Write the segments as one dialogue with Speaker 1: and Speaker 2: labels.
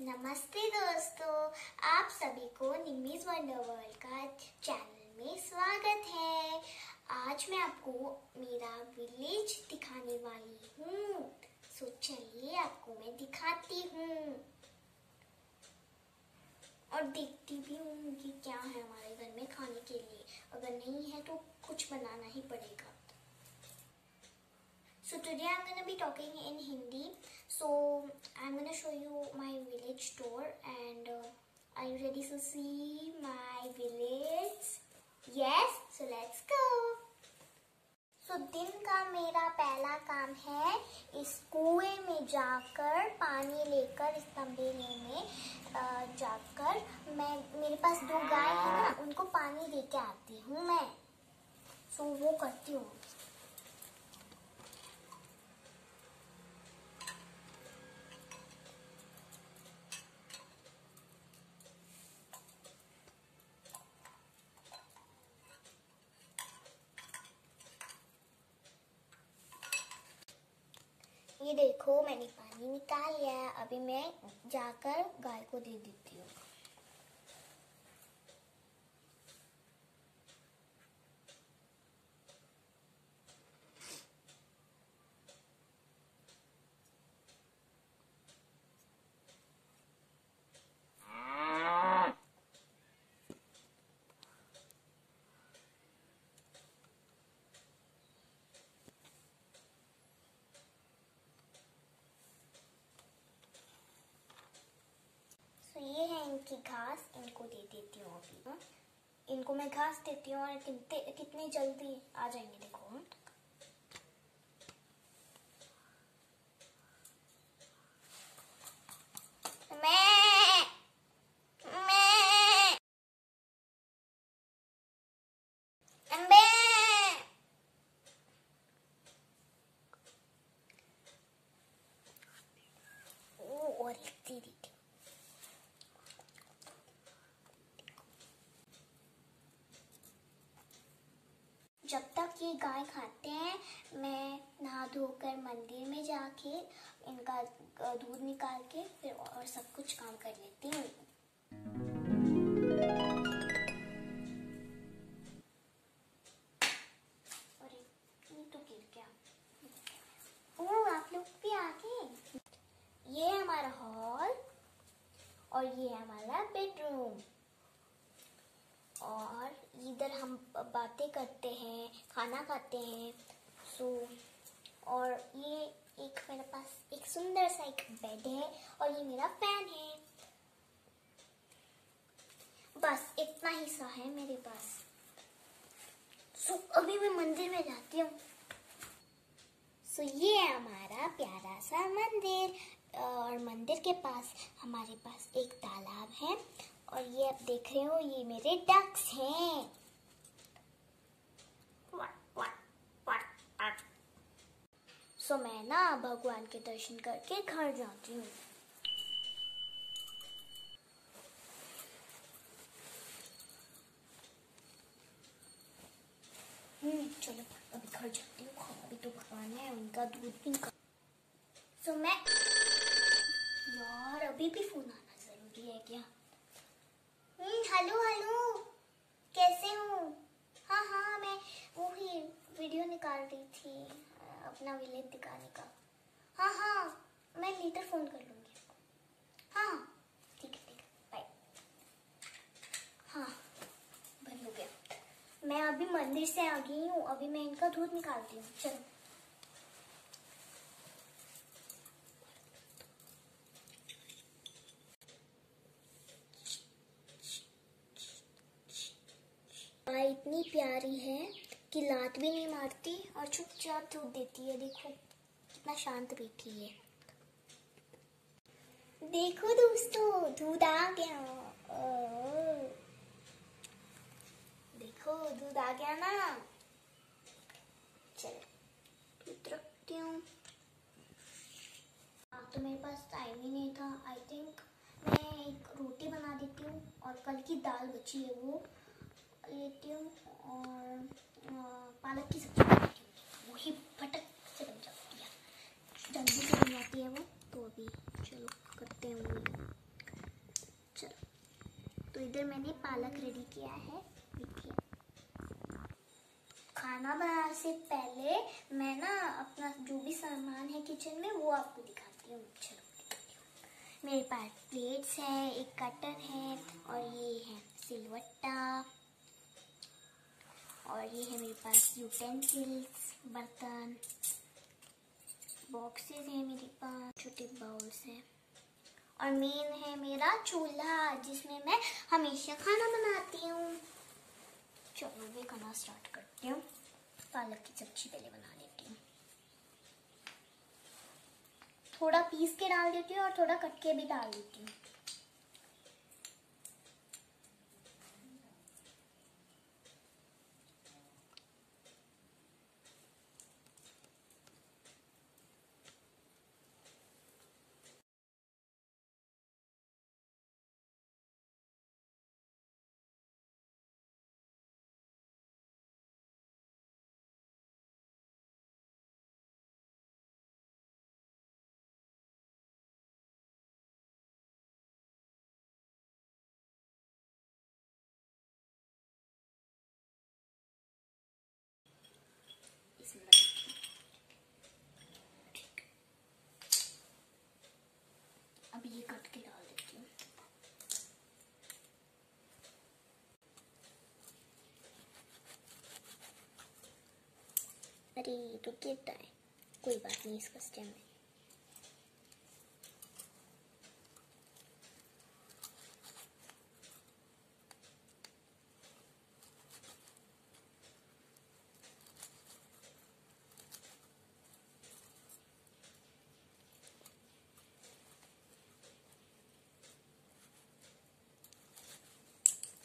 Speaker 1: नमस्ते दोस्तों, आप सभी को निम्मीज वंडर वर्ल्ड का चैनल में स्वागत है। आज मैं आपको मेरा विलेज दिखाने वाली हूँ। सो चलिए आपको मैं दिखाती हूँ। और देखती भी हूँ कि क्या है हमारे घर में खाने के लिए। अगर नहीं है तो कुछ बनाना ही पड़ेगा। So today I'm gonna be talking in Hindi. So I'm gonna show you my village tour and uh, are you ready to see my village? Yes, so let's go. So दिन का मेरा पहला काम है इस कुएँ में जाकर पानी लेकर इस तंबेले में uh, मैं मेरे पास दो गाय है ना उनको पानी लेके आती हूँ मैं सो so, वो करती हूँ ये देखो मैंने पानी निकाल लिया अभी मैं जाकर गाय को दे देती हूँ तो ये है इनकी घास इनको दे देती हूँ अभी हाँ? इनको मैं घास देती हूँ और कितने कितने जल्दी आ जाएँगे देखो? मैं मैं अम्बे ओ और एक दीदी जब तक ये गाय खाते हैं। मैं नहा धोकर मंदिर में जाके इनका दूध निकाल के फिर और सब कुछ काम कर लेती हूँ। ये हमारा हॉल और ये हमारा बेडरूम। और इधर हम बातें करते हैं, खाना खाते हैं सो और ये एक मेरे पास एक सुंदर सा एक बेड है और ये मेरा फ़ैन है। बस इतना ही सा है मेरे पास। सो अभी मैं मंदिर में जाती हूँ। सो ये है हमारा प्यारा सा मंदिर, और मंदिर के पास हमारे पास एक तालाब है। और ये आप देख रहे हो ये मेरे डक्स हैं। सो so, मैं ना भगवान के दर्शन करके घर जाती हूँ। चलो अभी घर जाती हूँ। अभी तो भगवान है उनका दूध भी सो so, मैं यार अभी भी फ़ोन आना ज़रूरी है क्या? Hello hello. कैसे हो? हाँ हाँ मैं वो ही वीडियो निकाल रही थी, अपना विलेज दिखाने का। हाँ हाँ मैं लेटर फ़ोन कर लूँगी। हाँ ठीक है ठीक है बाय हाँ बंद हो गया। मैं अभी मंदिर से आ गई हूँ, अभी मैं इनका दूध निकालती हूँ। चलो गाय इतनी प्यारी है कि लात भी नहीं मारती और चुपचाप दूध देती है। देखो, कितना शांत बैठी है। देखो दोस्तों, दूध आ गया। देखो, दूध आ गया ना। चलो, दूध रखती हूँ। तो मेरे पास टाइम ही नहीं था। आई थिंक मैं एक रोटी बना देती हूँ और कल की दाल बची है वो। लेती हूँ और पालक की सब्ज़ी वही फटक से बन जाती है। जल्दी से बन जाती है वो। तो अभी चलो करते हैं मैंने पालक रेडी किया है। देखिए। खाना बनाने से पहले मैं ना अपना जो भी सामान है किचन में, वो आपको दिखाती हूँ। चलो मेरे पास प्लेट्स है, एक कटर है, और ये है सिलवट्टा। और ये है मेरे पास यूटेंसिल्स बर्तन बॉक्सेस हैं मेरे पास, छोटे बाउल्स हैं। और मेन है मेरा चूल्हा, जिसमें मैं हमेशा खाना बनाती हूँ। चलो भी खाना स्टार्ट करती हूँ। पालक की सब्ज़ी पहले बना लेती हूँ। थोड़ा पीस के डाल देती हूँ और थोड़ा कट के भी डाल देती हूँ इसमें ठीक अब ये कट के डाल देती हूँ अरे ये तो गिरता है कोई बात नहीं इसका स्टेम है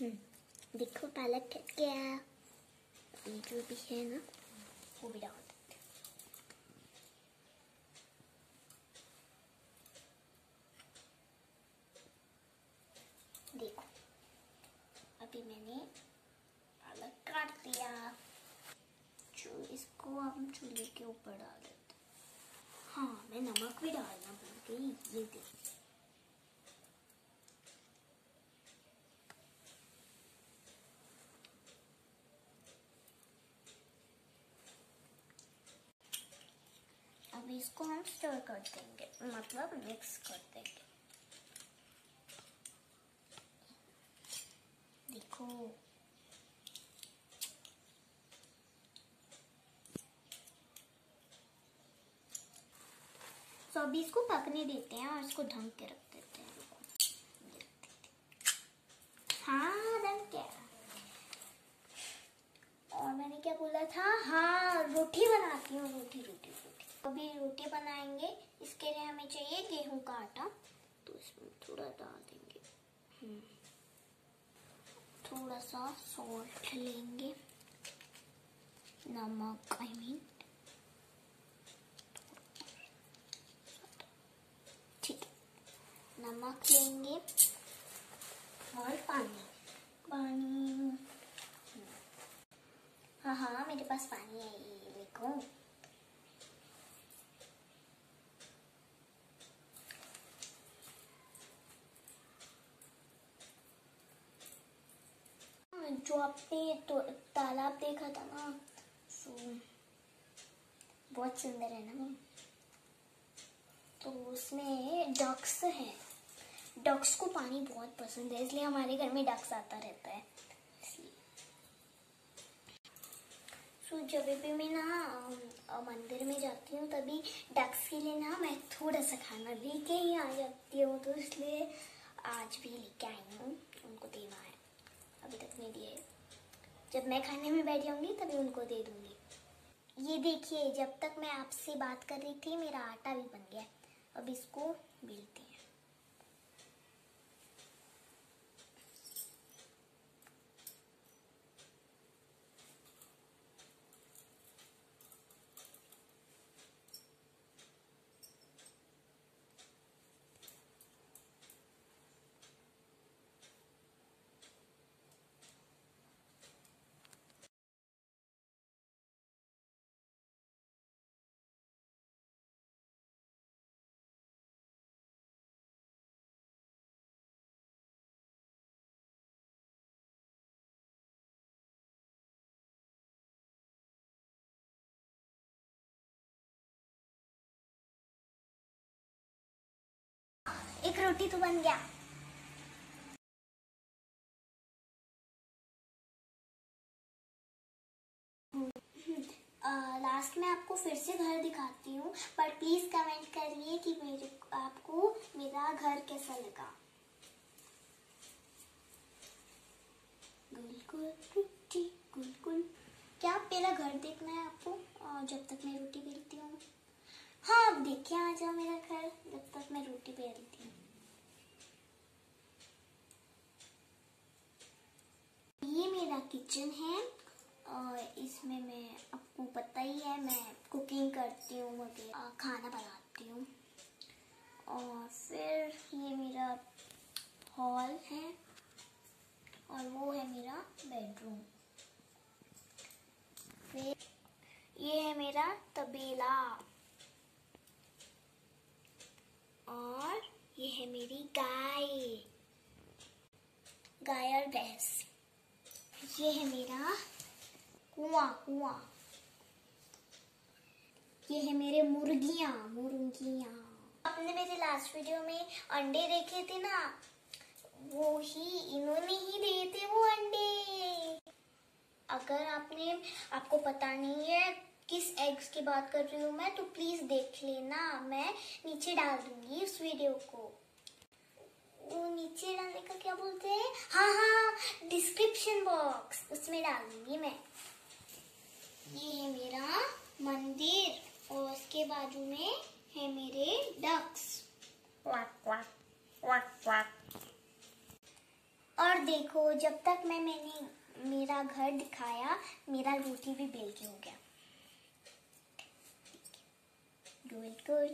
Speaker 1: हम्म, देखो पालक कट गया ये जो भी है ना वो भी डाल देते हैं। देखो अभी मैंने पालक काट दिया जो इसको हम चूल्हे के ऊपर डाल देते हाँ मैं नमक भी डालना भूल गई ये देखिए अभी इसको हम स्टोर कर देंगे मतलब मिक्स कर देंगे देखो तो अभी इसको पकने देते हैं और इसको ढंग के रखते हैं रुको। ये रख देते हैं। हाँ ढंग के और मैंने क्या बोला था हाँ रोटी बनाती हूँ रोटी रोटी रोटी अभी रोटी बनाएँगे इसके लिए हमें चाहिए गेहूँ का आटा? तो इसमें थोड़ा डाल देंगे। हम्म। थोड़ा सा सॉल्ट लेंगे। नमक आई मीन ठीक है। नमक लेंगे। और पानी। पानी। हाँ हाँ मेरे पास पानी है ये देखो। आपने तो तालाब देखा था ना। सो, बहुत सुंदर है ना तो उसमें डक्स है। डक्स को पानी बहुत पसंद है, इसलिए हमारे घर में डक्स आता रहता है। सो, जब भी मैं ना मंदिर में जाती हूँ, तभी डक्स के लिए ना मैं थोड़ा सा खाना लेके ही आ जाती हूँ। तो इसलिए आज भी लेके आई हूँ, उनको देना है। अभी तक नहीं दिए जब मैं खाने में बैठ जाऊँगी, तभी उनको दे दूँगी। ये देखिए, जब तक मैं आपसे बात कर रही थी, मेरा आटा भी बन गया अब इसको एक रोटी तो बन गया। लास्ट में आपको फिर से घर दिखाती हूँ, पर प्लीज़ कमेंट करिए कि मेरे, आपको मेरा घर कैसा लगा। गुल क्या मेरा घर देखना है आपको जब तक मैं रोटी बेलती हूँ? हाँ अब देखिए आ जाओ मेरा घर, जब तक मैं रोटी बेलती हूँ ये मेरा किचन है और इसमें मैं आपको पता ही है, मैं कुकिंग करती हूँ वगैरह खाना बनाती हूँ। और फिर ये मेरा हॉल है और वो है मेरा बेडरूम। फिर ये है मेरा तबेला। और ये है मेरी गाय। गाय और भैंस। ये है मेरा कुआँ कुआँ। ये है मेरे मुर्गियाँ मुर्गियाँ। आपने मेरे लास्ट वीडियो में अंडे देखे थे ना? वो ही, इन्होंने ही दिए थे वो अंडे। अगर आपने, आपको पता नहीं है किस एग्स की बात कर रही हूँ मैं तो प्लीज़ देख लेना। मैं नीचे डाल दूँगी उस वीडियो को। वो नीचे डालने का क्या बोलते हैं? हाँ हाँ डिस्क्रिप्शन बॉक्स उसमें डाल दूँगी मैं। ये है मेरा मंदिर और उसके बाजू में है मेरे डक्स
Speaker 2: quack quack quack
Speaker 1: और देखो जब तक मैं मैंने मेरा घर दिखाया मेरा रोटी भी बेल के हो गया। गोल गोल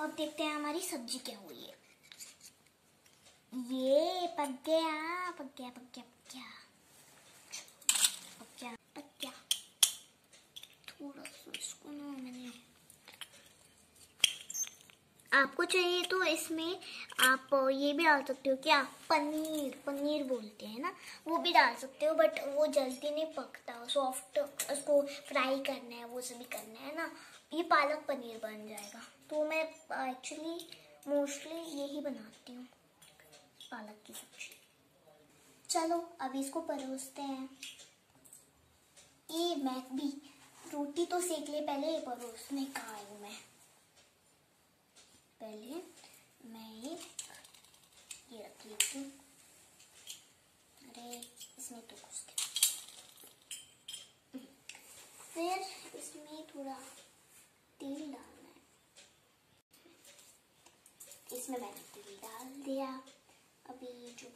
Speaker 1: अब देखते हैं हमारी सब्ज़ी क्या हुई है। ये पक गया पक गया पक गया पक गया पक गया पक गया थोड़ा सा इसको ना मैंने आपको चाहिए तो इसमें आप ये भी डाल सकते हो क्या पनीर पनीर बोलते हैं ना, वो भी डाल सकते हो बट वो जल्दी नहीं पकता। सॉफ्ट उसको फ्राई करना है, वो सभी करना है ना, ये पालक पनीर बन जाएगा। तो मैं एक्चुअली मोस्टली यही बनाती हूँ। पालक की सब्ज़ी। चलो अभी इसको परोसते हैं। ये मैं भी। रोटी तो सेक ले पहले, परोसने का आई हूँ मैं? पहले मैं एक ये रख लेती हूँ। अरे, इसमें तो कुछ फिर इसमें थोड़ा तेल डालना है। इसमें मैंने तेल डाल दिया।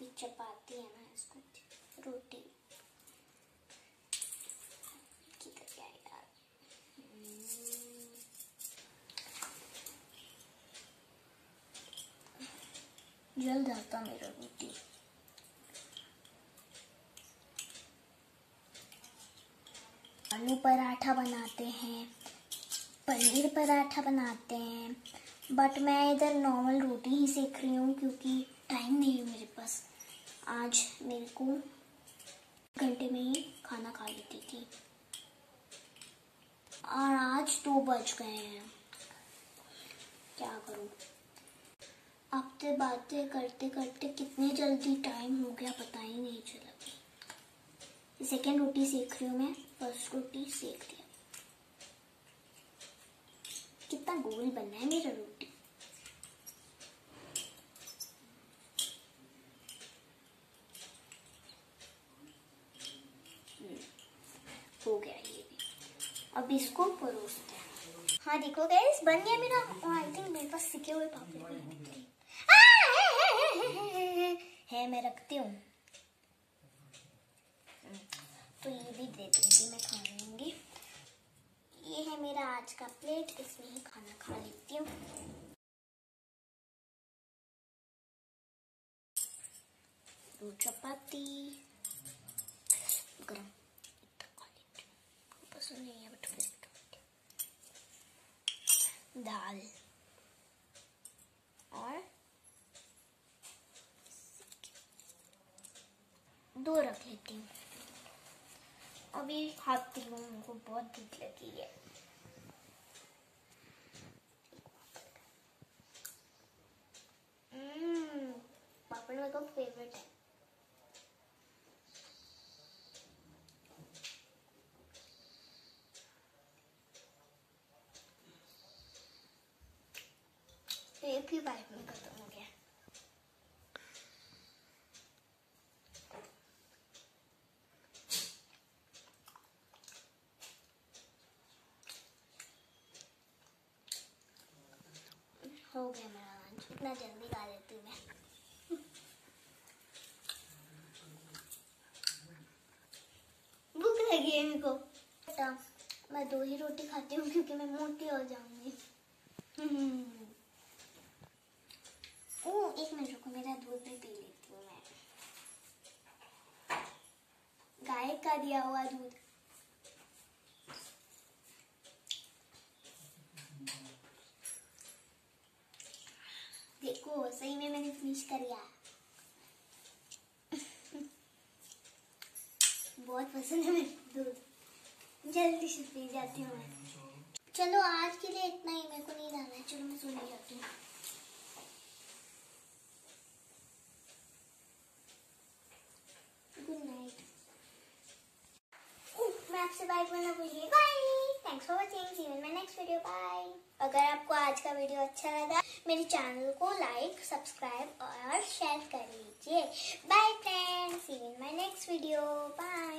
Speaker 1: भी चपाती है ना इसको, रोटी। जल जाता मेरा रोटी आलू पराठा बनाते हैं, पनीर पराठा बनाते हैं बट मैं इधर नॉर्मल रोटी ही सीख रही हूँ क्योंकि टाइम नहीं है मेरे पास। आज मेरे को घंटे में ही खाना खा लेती थी। और आज दो बज गए हैं। क्या करूँ? आपसे बातें करते करते कितने जल्दी टाइम हो गया, पता ही नहीं चला। सेकेंड रोटी सेक रही हूँ मैं? फ़र्स्ट रोटी सेक दिया कितना गोल बनना है मेरा रोटी हम्म, हो गया ये भी अब इसको परोसते हैं। हाँ देखो गैस बन गया मेरा। आई थिंक मेरे पास सिके हुए पापड़ है। मैं रखती हूँ। तो ये भी दे दूँगी, मैं खा लूँगी। ये है मेरा आज का प्लेट इसमें ही खाना खा लेती हूँ। दो चपाती। गरम। हूँ। पसंद नहीं है। दाल। और दो रख लेती हूँ। अभी खाती हूँ उनको बहुत भूख लगी है। हम्म, पापड़ मेरे को फेवरेट है। हो गया मेरा लंच इतना जल्दी खा लेती हूँ मैं भूख लगी है मेरे को मैं दो ही रोटी खाती हूँ क्योंकि मैं मोटी हो जाऊँगी हम्म। ओ एक मिनट रुको मेरा दूध भी पी लेती हूँ मैं गाय का दिया हुआ दूध देखो सही में मैंने फिनिश कर लिया बहुत पसंद है मेरे दूध जल्दी से पी जाती हूँ मैं। चलो, आज के लिए इतना ही। मेरे को नहीं जाना है। चलो, मैं सोने जाती हूँ। गुड नाइट मैं आपसे बाय करना भूलिए bye thanks for watching see in my next video bye अगर आपको आज का वीडियो अच्छा लगा, मेरे चैनल को लाइक सब्सक्राइब और शेयर कर लीजिए. Bye friends see in my next video bye